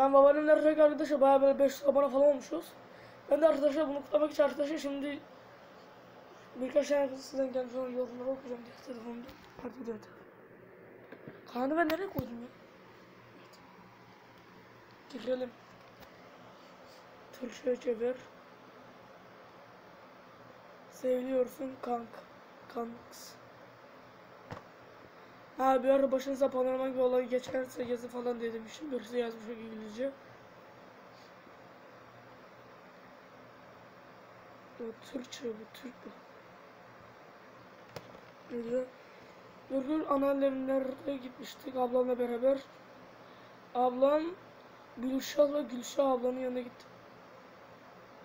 ben babaannemle Arıcak arkadaşa bayağı böyle 500 abone falan olmuşuz. Ben de arkadaşlar bunu kutlamak için arkadaşlar şimdi birkaç tane sizden gelmiş olan yorumları okuyacağım diye telefonumda. Hadi gidelim. Kanalı ben nereye koydum ya? Girelim. Türkçe çevir. Seviliyorsun kank. Kanks. Ha bir ara başınıza panorama gibi olay geçerse yazı falan diye demişim. Birisi yazmış o İngilizce. O Türkçe bu, Türk bu. Diyor? Nurgül anneannemlere gitmiştik ablamla beraber. Ablam Gülşah'la Gülşah ablanın yanına gitti.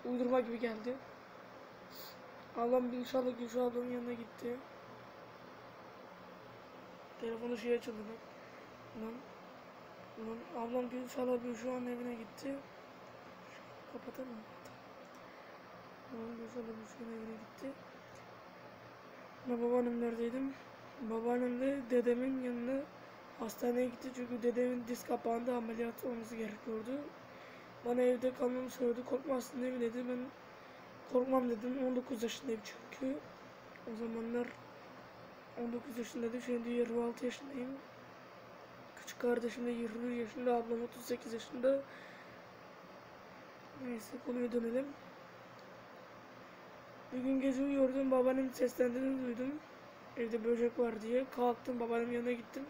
Uydurma gibi geldi. Ablam Gülşah'la Gülşah ablanın yanına gitti. Telefonu şey açıldı bak. Lan, lan ablam Gülşah'la Gülşah'ın evine gitti. Kapatalım mı? Ablam Gülşah'la Gülşah'ın evine gitti. Ben babaannemlerdeydim. Babaannem de dedemin yanına hastaneye gitti çünkü dedemin diz kapağında ameliyat olması gerekiyordu. Bana evde kalmamı söyledi. Korkmazsın değil mi dedi. Ben korkmam dedim. 19 yaşındayım çünkü. O zamanlar 19 yaşındaydım. Şimdi 26 yaşındayım. Küçük kardeşim de 20 yaşında. Ablam 38 yaşında. Neyse konuya dönelim. Bir gün gece uyuyordum. Babaannemin seslendiğini duydum. Evde böcek var diye. Kalktım babaannemin yanına gittim.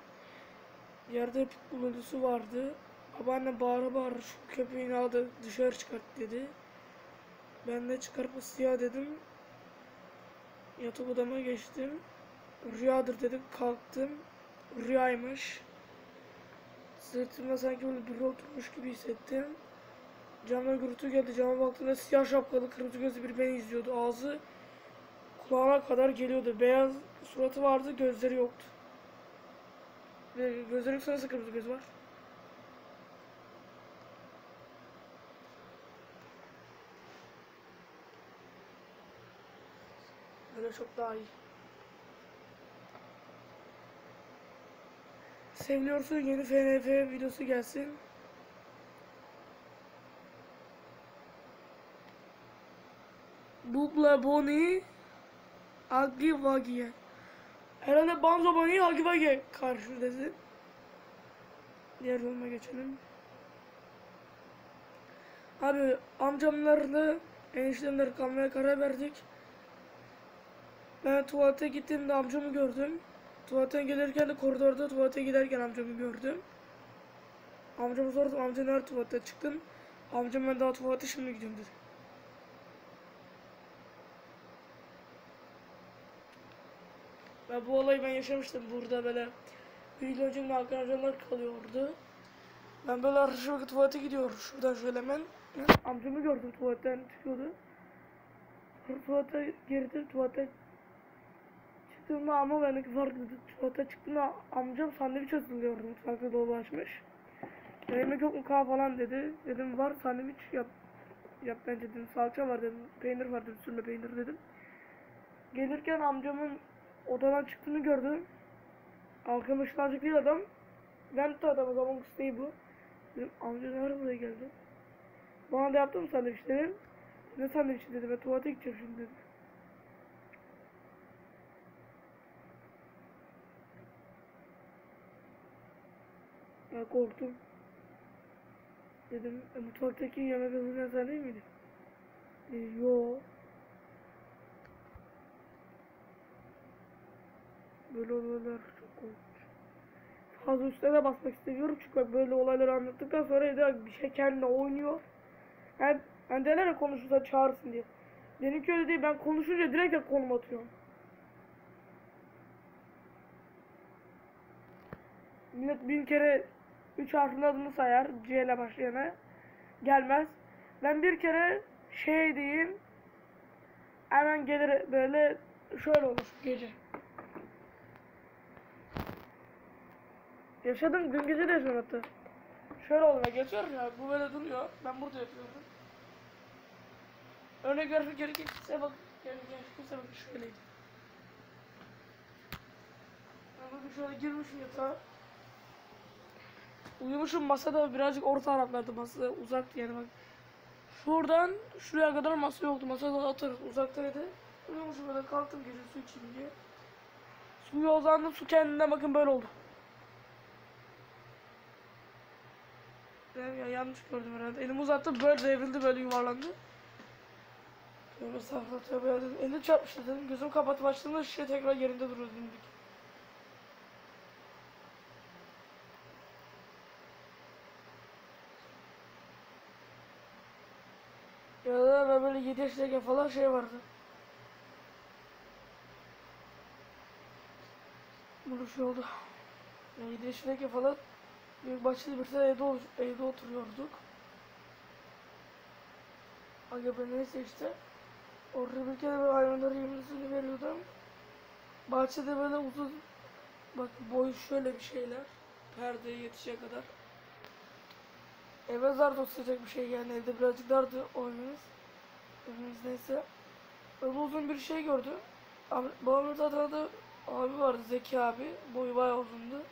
Yerde pitbull ölüsü vardı. Babaanne bağıra bağıra şu köpeğini aldı dışarı çıkart dedi. Ben de çıkarıp ısıya dedim. Yatak odama geçtim. Rüyadır dedim kalktım. Rüyaymış. Sırtımda sanki böyle biri oturmuş gibi hissettim. Camdan gürültü geldi. Cama baktığımda siyah şapkalı kırmızı gözlü biri beni izliyordu. Ağzı kulağına kadar geliyordu. Beyaz suratı vardı, gözleri yoktu. Ve gözlerin sonrası kırmızı göz var. Böyle çok daha iyi. Seviliyorsun yeni FNF videosu gelsin. Bubla Boni Agi Vagi'ye. Herhalde Banzo Boni Agi Vagi'ye karşı dedi. Diğer yoruma geçelim. Abi amcamlarla eniştemler kalmaya karar verdik. Ben tuvalete gittiğimde amcamı gördüm. Tuvaletten gelirken de koridorda tuvalete giderken amcamı gördüm. Amcamı sordum amca nerede tuvalete çıktın? Amcam ben daha tuvalete şimdi gidiyorum dedi. Ve bu olayı ben yaşamıştım burada böyle bir yıl önce arkadaşlar kalıyordu. Ben böyle arası vakit tuvalete gidiyorum şuradan şöyle hemen. Amcamı gördüm tuvaletten çıkıyordu. Tuvalete girdi tuvalete çıktığımda ama farklıydı. Tuvalete çıktığımda amcam sandviç hazırlıyordu mutfakta dolabı açmış. "Ya Yemek yok mu kahve falan dedi. Dedim var sandviç yap. Yap ben dedim. Salça var dedim. Peynir var dedim. Sürme peynir dedim. Gelirken amcamın odadan çıktığını gördüm. Arkadaşlar değil adam. Ben de adam o zaman değil bu. Dedim amca ne ara buraya geldi? Bana da yaptı mı sandviç dedim. Ne sandviçi dedi ben tuvalete gideceğim şimdi dedi. Ya korktum. Dedim e, mutfaktaki yemek hazırlayan sen değil miydi? E, yo. Böyle olaylar çok korkunç. Fazla üstüne basmak istemiyorum çünkü böyle olayları anlattıktan sonra evde bir şey kendine oynuyor. Yani, yani ya konuşursa çağırsın diye. Benimki öyle değil ben konuşunca direkt de konum atıyorum. Millet bin kere üç harfin adını sayar C ile başlayana gelmez. Ben bir kere şey diyeyim hemen gelir böyle şöyle olur gece. Yaşadım dün gece de yaşadım hatta. Şöyle olmaya geçiyorum ya bu böyle duruyor. Ben burada yapıyorum. Örnek vermek gerekirse bak gerekirse bak şöyleydi. Ben bakın şöyle girmişim yatağa. Uyumuşum masada birazcık orta taraflarda masa uzaktı yani bak. Şuradan şuraya kadar masa yoktu. Masa da atarız uzaktaydı. Uyumuşum böyle kalktım gece su içeyim diye. Suya uzandım su kendinden bakın böyle oldu. Ben ya yanlış gördüm herhalde. Elimi uzattım böyle devrildi böyle yuvarlandı. Tövbe estağfurullah tövbe dedim. Elini çarpmıştı dedim. Gözümü kapatıp açtığımda şişe tekrar yerinde duruyordu dimdik. Da ben böyle 7 yaşındayken falan şey vardı. Böyle şey oldu. Ya 7 yaşındayken falan büyük bahçeli bir tane evde, evde oturuyorduk. Aga ben neyse işte. Orada bir kere böyle hayvanlara yemlisini veriyordum. Bahçede böyle uzun bak boyu şöyle bir şeyler. Perdeye yetişecek kadar. Eve zar dostayacak bir şey yani evde birazcık dardı o Evimiz neyse. Öyle uzun bir şey gördü. Babamın zaten abi vardı Zeki abi. Boyu bayağı uzundu.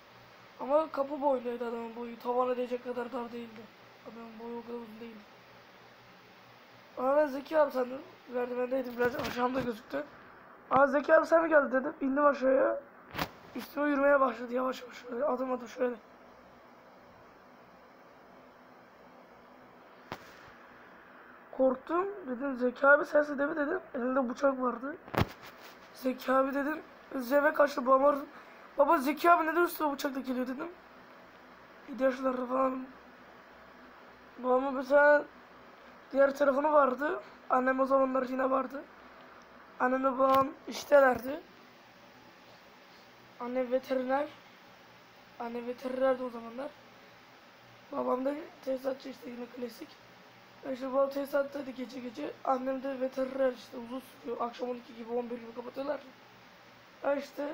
Ama kapı boyluydu adamın boyu. Tavana değecek kadar dar değildi. Adamın boyu o kadar uzun değildi. Ben Zeki abi sandım. Merdivendeydim biraz aşağımda gözüktü. Aa Zeki abi sen mi geldin dedim. İndim aşağıya. Üstüme yürümeye başladı yavaş yavaş. Böyle adım adım şöyle. Korktum. Dedim Zeki abi sensin değil mi dedim. Elinde bıçak vardı. Zeki abi dedim. Zeve kaçtı babam. Baba Zeki abi neden üstüne bıçakla geliyor dedim. 7 yaşlarda falan. Babamın bir tane diğer telefonu vardı. Annem o zamanlar yine vardı. Annemle babam iştelerdi. Annem veteriner. Annem veterinerdi o zamanlar. Babam da tesisatçı işte yine klasik. İşte babam tesisattaydı gece gece. Annem de veteriner işte uzun sürüyor. Akşam 12 gibi 11 gibi kapatıyorlar. Ya işte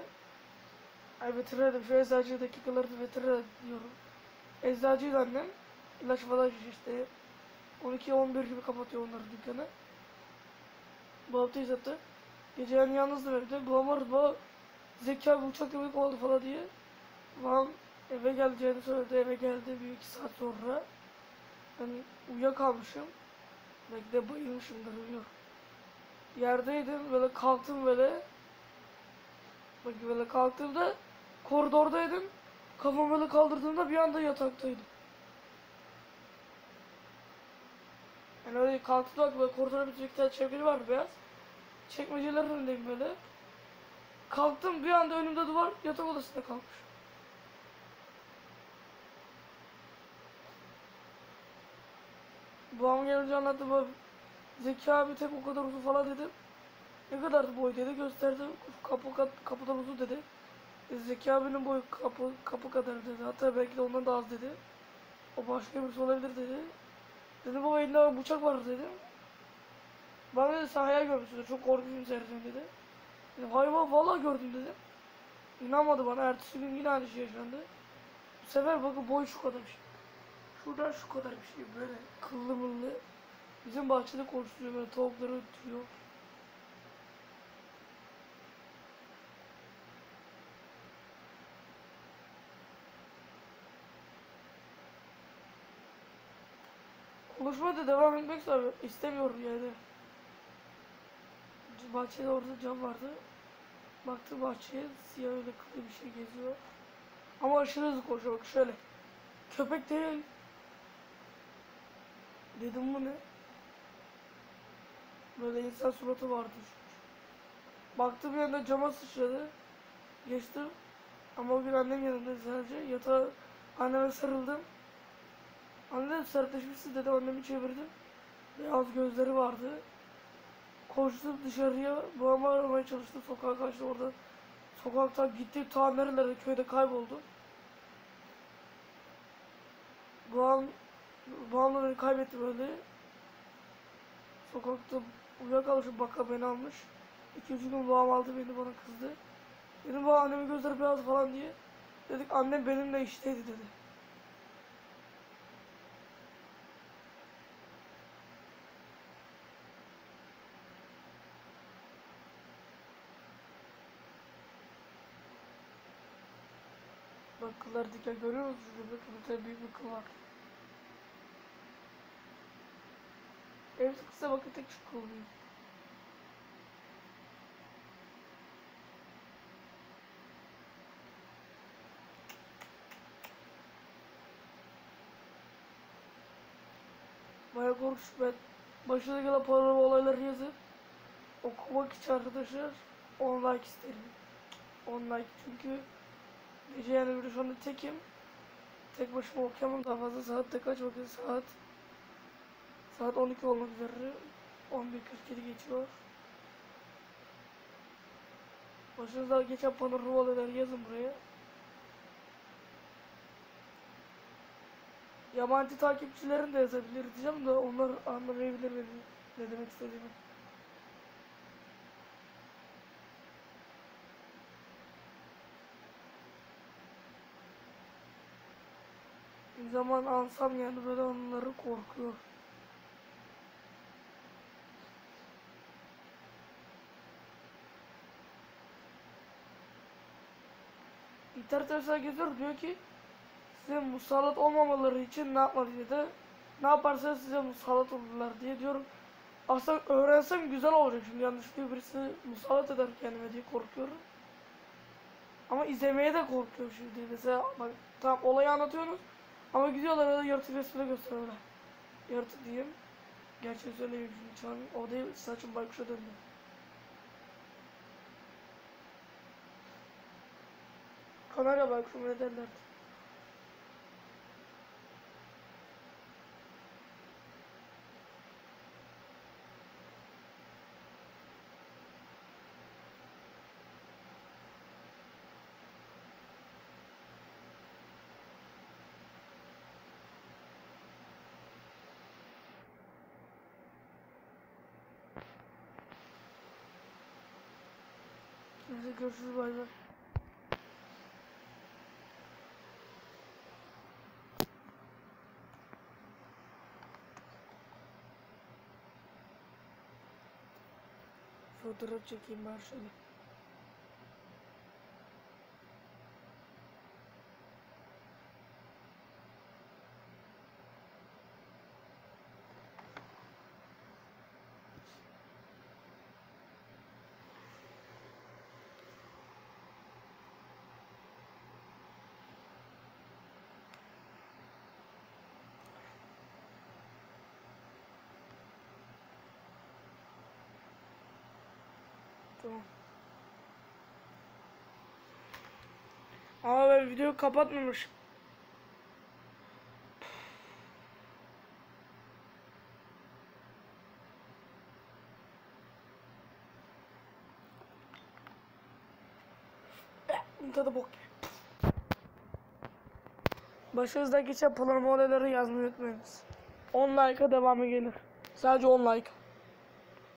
Ay veteriner dedim. Şu eczacıya dakikalarda veteriner diyorum. Eczacıydı annem. İlaç falan işte. 12-11 gibi kapatıyor onları dükkanı. Babam teyze attı. Gece yani yalnızdım evde. Babam aradı. Baba Zeki abi uçakla beni kovaladı falan diye. Babam eve geleceğini söyledi. Eve geldi bir iki saat sonra. Ben uyuyakalmışım. Belki de bayılmışımdır bilmiyorum. Yerdeydim böyle kalktım böyle. Bak böyle kalktığımda koridordaydım. Kafamı böyle kaldırdığımda bir anda yataktaydım. Yani öyle kalktım bak böyle koridorda bir tane çekmece var beyaz. Çekmecelerin önündeyim böyle. Kalktım bir anda önümde duvar yatak odasında kalmış. Babam gelince anlattı baba. Zeki abi tek o kadar uzun falan dedim. Ne kadar boy dedi gösterdi. Kapı kat- kapıdan uzun dedi. E, Zeki abinin boyu kapı kapı kadar dedi. Hatta belki de ondan da az dedi. O başka birisi olabilir dedi. Dedim baba elinde bıçak var dedim. Bana dedi sen hayal görmüşsün çok korkunç seyrettim dedi. Dedim hayır baba vallahi gördüm dedim. İnanmadı bana ertesi gün yine aynı şey yaşandı. Bu sefer bakın boy şu kadar bir şey. Şuradan şu kadar bir şey böyle kıllı mıllı. Bizim bahçede koşturuyor böyle tavukları ötürüyor. Konuşmaya da devam etmek istemiyorum yani. Bahçede orada cam vardı. Baktım bahçeye siyah öyle kılı bir şey geziyor. Ama aşırı hızlı koşuyor bak şöyle. Köpek değil. Dedim bu ne? Böyle insan suratı vardı. Baktım anda cama sıçradı. Geçtim. Ama o gün annem yanımda sadece. Yatağa anneme sarıldım. Anne dedim sertleşmişsin dedim annemi çevirdim. Beyaz gözleri vardı. Koştum dışarıya. Babamı aramaya çalıştım. Sokağa kaçtı orada. Sokaktan gitti. Ta nerelerde köyde kayboldu. Babam, babamla beni kaybetti böyle. Sokakta uyuyakalmışım bakka beni almış. İki üç gün babam aldı beni bana kızdı. Dedim baba annemin gözleri beyaz falan diye. Dedik annem benimle işteydi dedi. Bak kıllar diken görüyor musun? Şurada bakın tane büyük bir kıl var. Hepsi kısa şu kıl büyük. Bayağı korkunç ben başına gelen paralı olayları yazıp okumak için arkadaşlar 10 like isterim. 10 like çünkü gece yani bir şu anda tekim. Tek başıma okuyamam daha fazla saat de kaç bakın saat saat 12 olmak üzere 11.47 geçiyor. Başınızda geçen panorama olayları yazın buraya. Yabancı takipçilerin de yazabilir diyeceğim de onlar anlamayabilir benim ne demek istediğimi. Bir zaman alsam yani böyle onları korkuyor. İnternette mesela geziyor diyor ki size musallat olmamaları için ne yapmalı diye de ne yaparsanız size musallat olurlar diye diyorum. Aslında öğrensem güzel olacak şimdi yanlışlıkla birisi musallat eder kendime diye korkuyorum. Ama izlemeye de korkuyorum şimdi. Mesela bak tam olayı anlatıyorsunuz ama gidiyorlar öyle yaratık resmini gösteriyorlar. Yaratık diyeyim. Gerçeği söyleyeyim şimdi an. O değil saçım baykuşa döndü. Kanarya baykuşu mu ne derler? Neyse görüşürüz bay bay. фото Роджики Маршалла. Ama ben videoyu kapatmamışım. Tadı bok. Başınızda geçen olayları yazmayı unutmayınız. 10 like'a devamı gelir. Sadece 10 like.